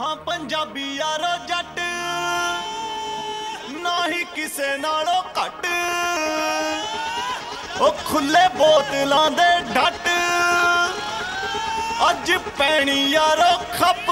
ਹਾਂ, ਪੰਜਾਬੀ ਯਾਰੋ ਜੱਟ। ਨਾ ਹੀ ਕਿਸੇ ਨਾਲੋਂ ਘੱਟ। ਉਹ ਖੁੱਲੇ ਬੋਤਲਾਂ ਦੇ ਢੱਟ ਅੱਜ ਪੈਣੀ ਯਾਰੋ ਖੱਪ।